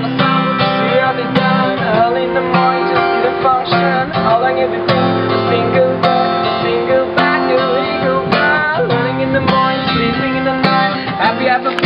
mama. Night Happy Happy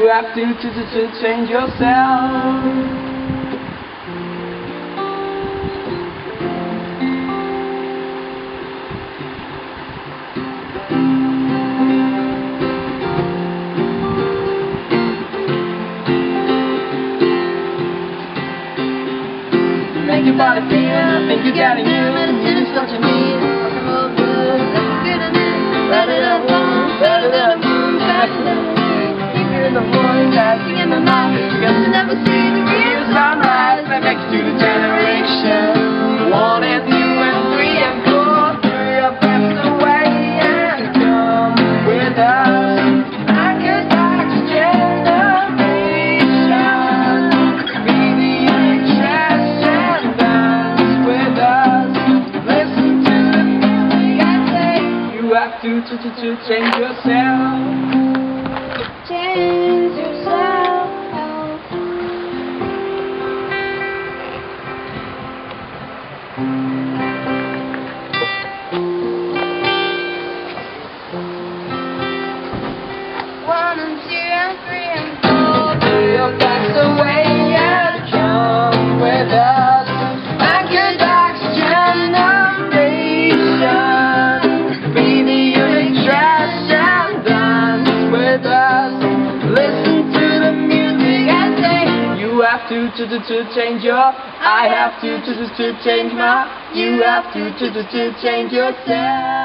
you have to to to, to change yourself. Make your body feel, think you're getting you. Medicine is what you need. Rock and roll blues, that's good in the morning, dancing in the night. Because you never see the real sunrise that makes you the generation. One and two and three and four. Three are passed away and come with us. Like a dark generation. Be the interest and dance with us. Listen to the music I say. You have to, to, to, to change yourself. Change One to to to, to change your. I have to to to, to change my. You have to to to, to change yourself.